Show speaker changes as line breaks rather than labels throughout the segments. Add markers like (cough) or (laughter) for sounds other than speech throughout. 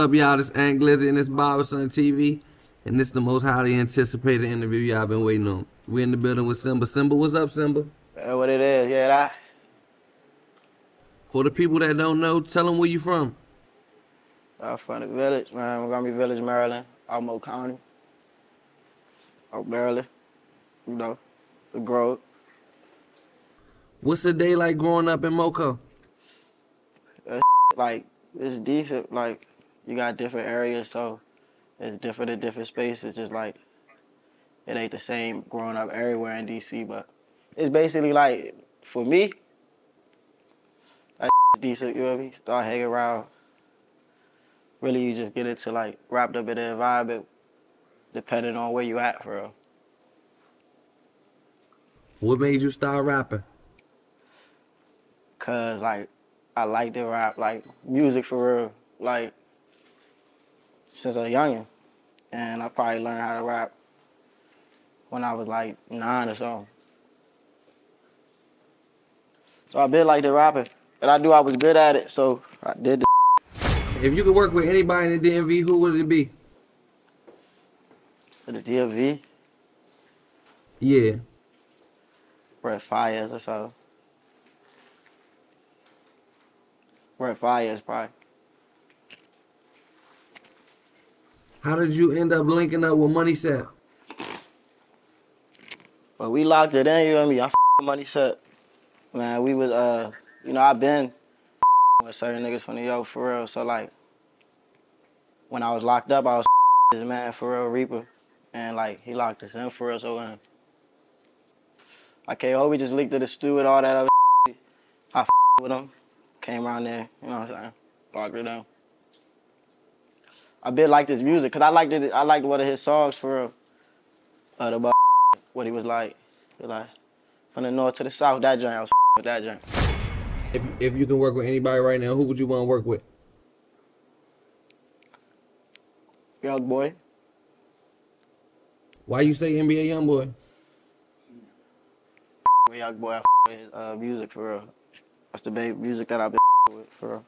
up, y'all? This Ant Glizzy and this Barbarason TV. And this the most highly anticipated interview y'all been waiting on. We in the building with Simba. Simba, what's up, Simba?
Uh, what it is, yeah, that.
For the people that don't know, tell them where you from.
I'm from the village, man. Montgomery Village, Maryland, Almo County. Out Maryland, you know, the Grove.
What's the day like growing up in Moco? (laughs)
Like, it's decent. Like, you got different areas, so it's different in different spaces. Just like, it ain't the same growing up everywhere in DC, but it's basically like, for me, like, (laughs) decent, you know what I mean? Start hanging around. Really, you just get into, like, wrapped up in the environment, depending on where you at, for real.
What made you start rapping?
Cause like I like to rap like music for real, like since a youngin. And I probably learned how to rap when I was like nine or so. So I been like the rapping. And I knew I was good at it, so I did the
If you could work with anybody in the DMV, who would it be?
for the DMV,
Yeah.
Brett Fires or so. Brett Fires probably.
How did you end up linking up with Money Set?
But we locked it in, you know what I mean? I f- money set. Man, we was uh you know, I've been with certain niggas from New York for real. So like when I was locked up I was this man for real Reaper. And like he locked us in for real, so um, I over, we just linked to the stew and all that other I with him. Came around there, you know what I'm saying? Locked it down. I been like this music, cause I liked it I liked one of his songs for real. Uh, the what he was like. He like from the north to the south. That joint, I was with that joint.
If if you can work with anybody right now, who would you want to work with?
Young boy.
Why you say NBA YoungBoy?
Young boy, I with his uh, music for real. That's the baby music that I've been with for real.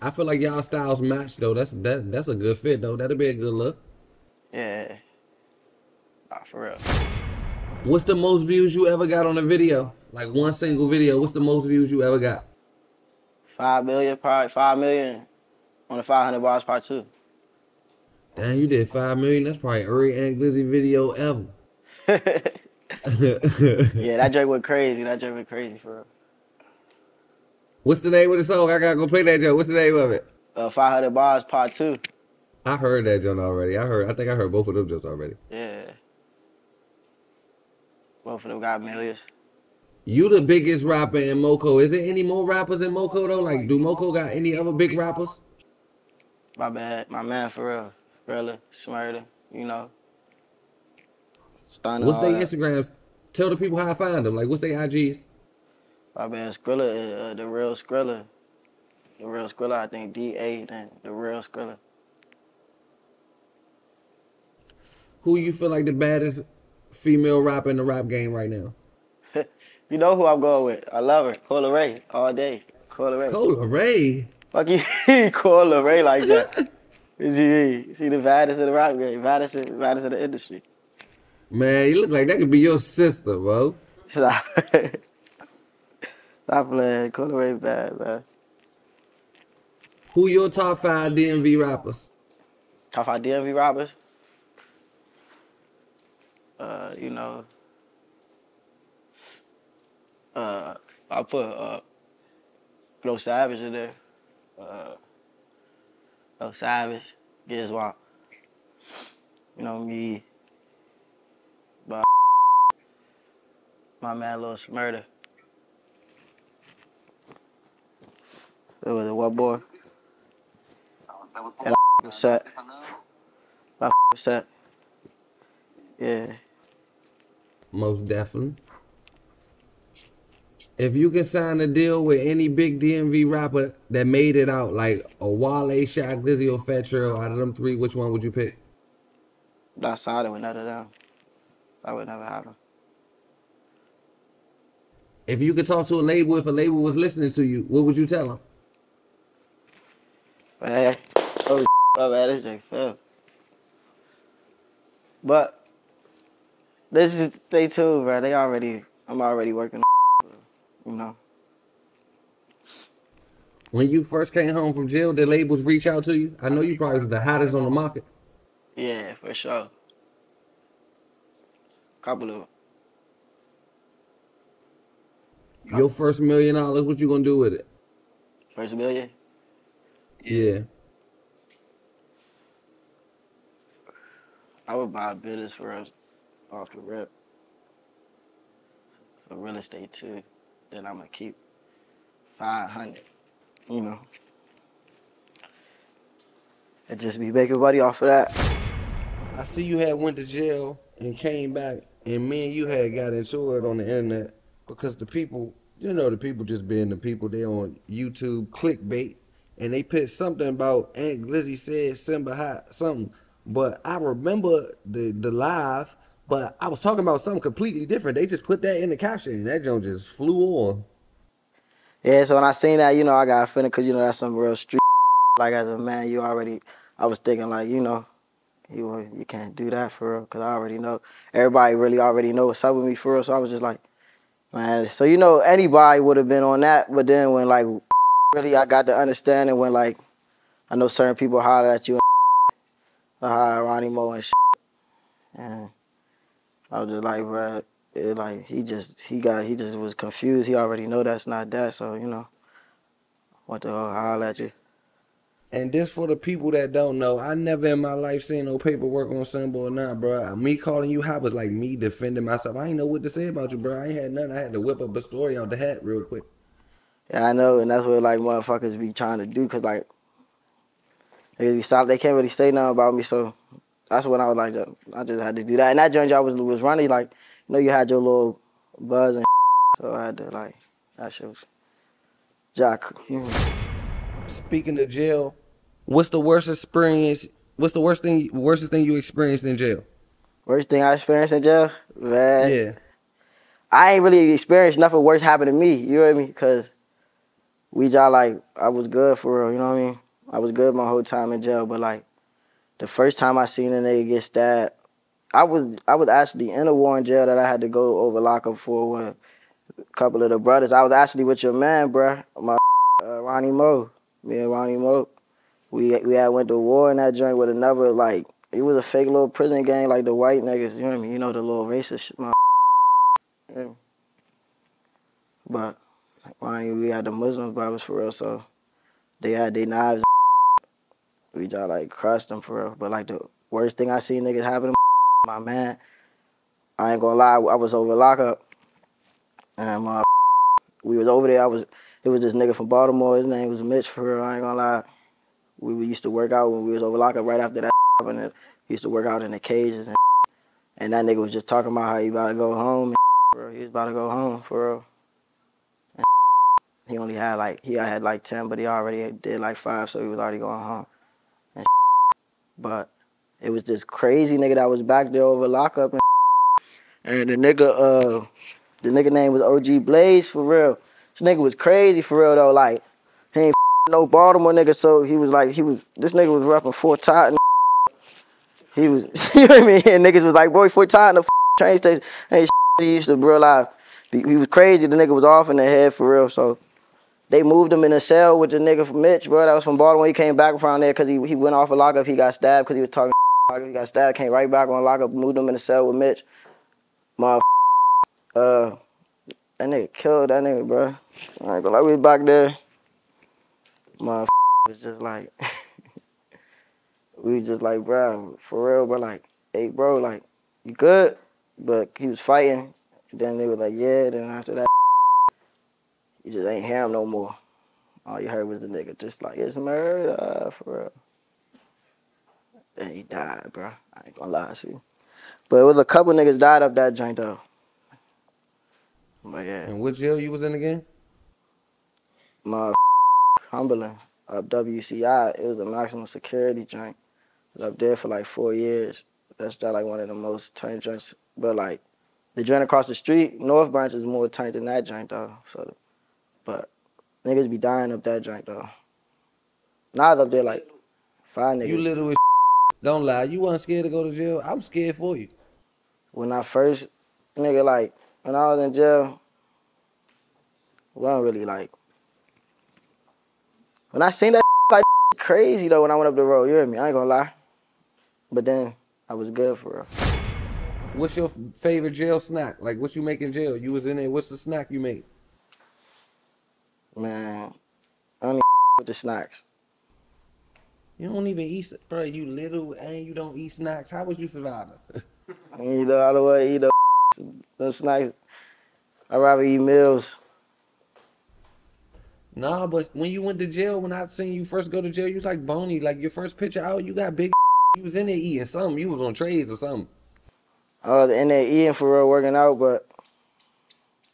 I feel like y'all styles match though. That's that that's a good fit though. That'll be a good look.
Yeah. Nah, for real.
What's the most views you ever got on a video? Like one single video. What's the most views you ever got?
Five million, probably five million on the 500 bars part two.
Damn, you did five million. That's probably every Ant Glizzy video ever. (laughs)
Yeah, that joint went crazy. That joint went crazy for real.
What's the name of the song? I gotta go play that joke. What's the name of it?
Uh, 500 bars part two.
I heard that joke already. I heard. I think I heard both of them jokes already.
Yeah. Both of them got millions.
You the biggest rapper in Moco. Is there any more rappers in Moco though? Like, do Moco got any other big rappers?
My bad. My man for real. Skrilla, Smurda, you know. Stunner,
What's their. Instagrams? Tell the people how I find them. Like, what's their IGs?
My man Skrilla, uh, the real Skrilla. The real Skrilla, I think D-A, then the real Skrilla.
Who you feel like the baddest female rapper in the rap game right now? (laughs)
You know who I'm going with. I love her. Coi Leray, all day. Coi Leray.
Coi Leray.
Fuck you, (laughs) Coi Leray like that. (laughs) G, see the baddest in the rap game, baddest, in- baddest in the industry.
Man, you look like that could be your sister, bro.
Stop. Playing. Ray bad, man.
Who your top five DMV rappers?
Top five DMV rappers? Uh, you know. Uh, I put uh, Flo Savage in there. Uh, Flo Savage, Giz Walk. You know me. But my man Lil Smurda. It was a what boy? And I was (laughs) set. I (laughs) was set. Yeah.
Most definitely. If you can sign a deal with any big DMV rapper that made it out, like a Wale, Shy Glizzy, or Fat Trel, out of them three, which one would you pick?
That side with none of them. That would never happen.
If you could talk to a label, if a label was listening to you, what would you tell them?
Oh Oh man, this Phil. But this is stay tuned, bro. They already I'm already working on (laughs) you know.
When you first came home from jail, did labels reach out to you? I know you probably was the hottest on the market.
Yeah, for sure. Couple of
Your first million dollars, what you gonna do with it?
first million.
Yeah.
I would buy a business for us off the rip. For real estate too. Then I'm gonna keep five hundred. You know. And just be making money off of that.
I see you had went to jail and came back, and me and you had got into it on the internet because the people, you know, the people just being the people. They on YouTube clickbait, and they put something about Ant Glizzy said Simba hot something. But I remember the the live, but I was talking about something completely different. They just put that in the caption, and that joint just flew on.
Yeah, so when I seen that, you know, I got offended because, you know, that's some real street. (laughs) Like, as a man, you already, I was thinking, like, you know, you you can't do that for real because I already know. Everybody really already know what's up with me for real. So I was just like, man. So, you know, anybody would have been on that. But then when, like, really I got the understanding when, like, I know certain people holler at you and (laughs) holler at Ronnie Mo and shit. And I was just like, bro, it, like he just he got he just was confused. He already know that's not that. So you know, what the hell holler at you.
And this for the people that don't know, I never in my life seen no paperwork on Simba or not, bro. Me calling you hot was like me defending myself. I ain't know what to say about you, bro. I ain't had nothing. I had to whip up a story out the hat real quick.
Yeah, I know, and that's what like motherfuckers be trying to do, cause like they be solid. They can't really say nothing about me, so that's when I was like, uh, I just had to do that. And that joint I was was running like, you know, you had your little buzz and (laughs) so I had to like that shit was Jack.
Speaking of jail, what's the worst experience? What's the worst thing? Worst thing you experienced in jail?
Worst thing I experienced in jail, man.
Yeah.
I ain't really experienced nothing worse happen to me. You know what I mean? Cause we just like I was good for real. You know what I mean? I was good my whole time in jail, but like the first time I seen a nigga get stabbed, I was I was actually in a war in jail that I had to go over lockup for with a couple of the brothers. I was actually with your man, bruh, my uh, Ronnie Mo. Me and Ronnie Mo. We we had went to war in that joint with another like it was a fake little prison gang like the white niggas. You know what I mean? You know the little racist shit, my. Yeah. But Ronnie, we had the Muslim brothers for real, so they had their knives. (laughs) We just like crushed them for real. But like the worst thing I seen niggas happen to (laughs) my man, I ain't gonna lie, I was over lockup. And my (laughs) we was over there, I was it was this nigga from Baltimore, his name was Mitch for real, I ain't gonna lie. We used to work out when we was over lockup right after that and we used to work out in the cages and and that nigga was just talking about how he about to go home and bro. He was about to go home for real. He only had like he had like ten, but he already did like five, so he was already going home. And (laughs) but it was this crazy nigga that was back there over lockup and (laughs) and the nigga uh the nigga name was OG Blaze for real. This nigga was crazy for real though. Like he ain't (laughs) no Baltimore nigga, so he was like he was this nigga was rapping Fort Todd he was you know what I mean. And niggas was like, boy, Fort Todd in the train station. Hey, he used to real life. He was crazy. The nigga was off in the head for real. So they moved him in a cell with the nigga from Mitch, bro. That was from Baltimore. He came back from there because he, he went off a lockup. He got stabbed because he was talking. (laughs) He got stabbed. Came right back on lockup. Moved him in a cell with Mitch. My (laughs) uh, that nigga killed that nigga, bro. I ain't gonna we back there. My (laughs) was just like, we just like, bro, for real, bro. Like, hey, bro, like, you good? But he was fighting. Then they were like, yeah. Then after that, you just ain't hear him no more. All you heard was the nigga just like, it's murder, for real. Then he died, bro. I ain't gonna lie to you. But it was a couple niggas died up that joint though. But yeah.
And what jail you was in again?
My (laughs) Cumberland up WCI. It was a maximum security joint. I was up there for like four years. That's just like one of the most turned joints. But like the joint across the street, North Branch is more turned than that joint though. So, but niggas be dying up that joint though. Now up there like Five niggas.
You little as (laughs) Don't lie. You wasn't scared to go to jail. I'm scared for you.
when I first, nigga, like, when I was in jail, wasn't really like. When I seen that (laughs) like (laughs) crazy though, when I went up the road, you hear me? I ain't gonna lie. But then I was good for real.
What's your favorite jail snack? Like what you make in jail? You was in there. What's the snack you make?
Man, I don't even with the snacks.
You don't even eat, bro. You little and you don't eat snacks. How was you surviving? (laughs)
I mean, you know, I don't want to eat those, (laughs) those snacks. I'd rather eat meals.
nah, but when you went to jail, when I seen you first go to jail, you was like bony. Like your first picture out, you got big. (laughs) You was in there eating something. You was on trades or something.
I was in there eating for real, working out, but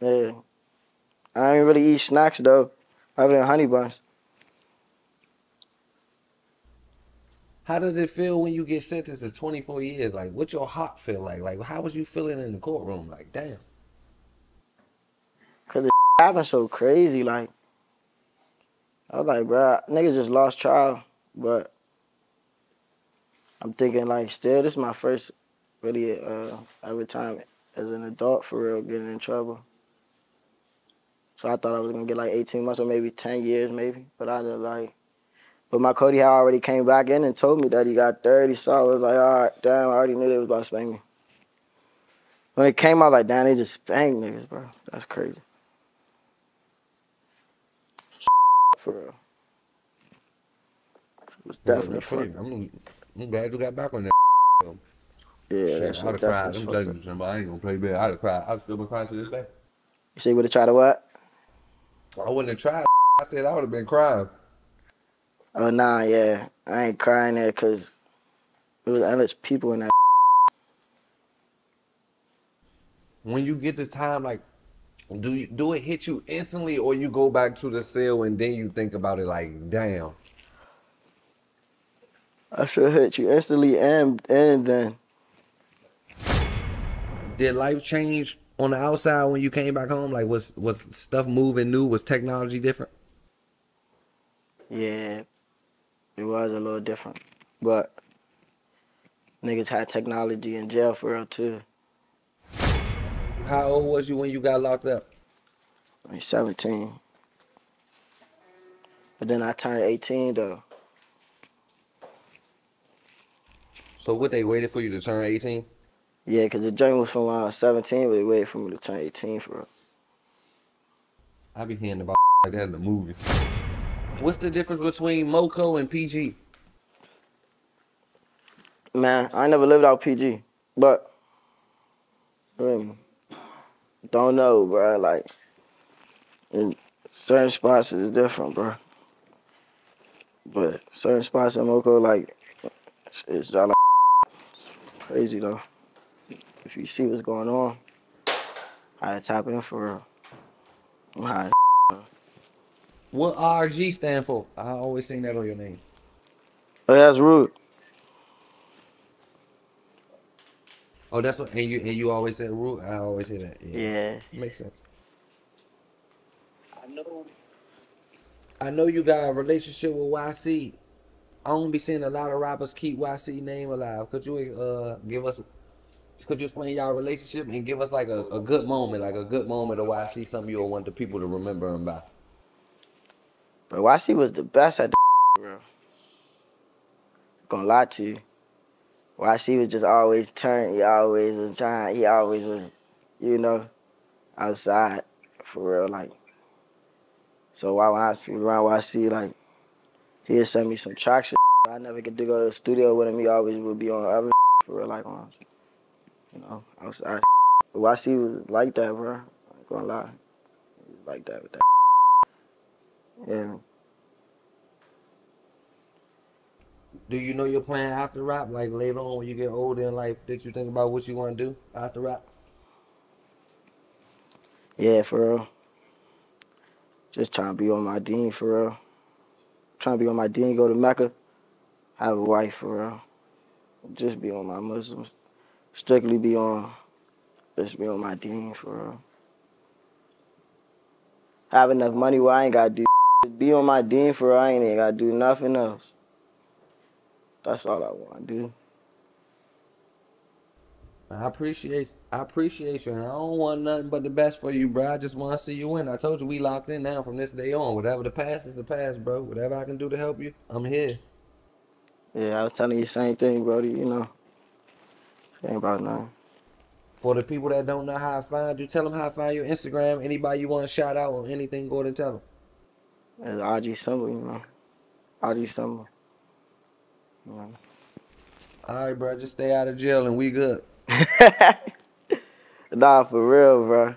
yeah. I ain't really eat snacks though, other than honey buns.
How does it feel when you get sentenced to 24 years? Like, what your heart feel like? Like, how was you feeling in the courtroom? Like, damn.
Cause the happened so crazy, like I was like, bro, niggas just lost trial, but I'm thinking like, still, this is my first really uh every time as an adult for real getting in trouble. So I thought I was gonna get like 18 months or maybe 10 years, maybe, but I just like. But my Cody had already came back in and told me that he got 30, so I was like, all right, damn, I already knew they was about to spank me. When it came out, like, damn, they just spanked niggas, bro. That's crazy. For real. It was definitely
funny. I'm, I'm glad you got back on that.
Yeah,
Shit,
that's
I'd have cried. I'm
fucked
telling you something. I ain't gonna play bad. I'd have cried. I'd still been crying to this day.
You say you would have tried to what?
I wouldn't have tried. (laughs) I said I would have been crying.
Oh, nah, yeah. I ain't crying there because there was endless people in that. (laughs)
When you get this time, like, do you do it hit you instantly, or you go back to the cell and then you think about it like, damn.
I should hit you instantly and and then.
Did life change on the outside when you came back home? Like, was was stuff moving new? Was technology different?
Yeah, it was a little different. But niggas had technology in jail for real too.
How old was you when you got locked up?
Like 17. But then I turned 18 though.
So what they waited for you to turn 18?
Yeah, because the joint was from when I was 17, but they waited for me to turn 18 for real.
I be hearing about (laughs) like that in the movie. What's the difference between Moco and PG?
Man, I never lived out PG, but um, don't know, bro. Like, in certain spots is different, bro. But certain spots in Moco, like, it's, it's all like (laughs) crazy though. If you see what's going on, I tap in for real. I'm high. (laughs)
What RG stand for? I always seen that on your name.
Oh, that's rude.
Oh, that's what. And you and you always said root. I always say that. Yeah,
Yeah.
makes sense. I know. I know you got a relationship with YC. I don't be seeing a lot of rappers keep YC name alive. Could you uh give us? Could you explain y'all relationship and give us like a, a good moment, like a good moment of why I YC, something you'll want the people to remember him by?
But YC was the best at the (laughs) bro. Gonna lie to you. YC was just always turned. He always was trying. He always was, you know, outside for real. Like, so why when I was around YC, like, he'd send me some shit. (laughs) I never get to go to the studio with him. He always would be on other (laughs) for real, like on, you know, outside. But YC was like that, bro. I ain't gonna lie. Was like that with that. Yeah.
Do you know your plan after rap? Like later on when you get older in life, did you think about what you want to do after rap?
Yeah, for real. Just trying to be on my deen for real. Trying to be on my deen, go to Mecca, have a wife for real. Just be on my Muslims. Strictly be on, just be on my deen for real. Have enough money where I ain't gotta do. Be on my deen for real. I ain't even gotta do nothing else. That's all I want to do.
I appreciate I appreciate you, and I don't want nothing but the best for you, bro. I just want to see you win. I told you we locked in now from this day on. Whatever the past is the past, bro. Whatever I can do to help you, I'm here.
Yeah, I was telling you the same thing, Brody. You know, ain't about nothing.
For the people that don't know how to find you, tell them how to find your Instagram. Anybody you want to shout out or anything, go ahead and tell them.
It's RG Simba, you know. RG Simba. You know.
All right, bro. Just stay out of jail and we good. (laughs)
nah, for real, bro.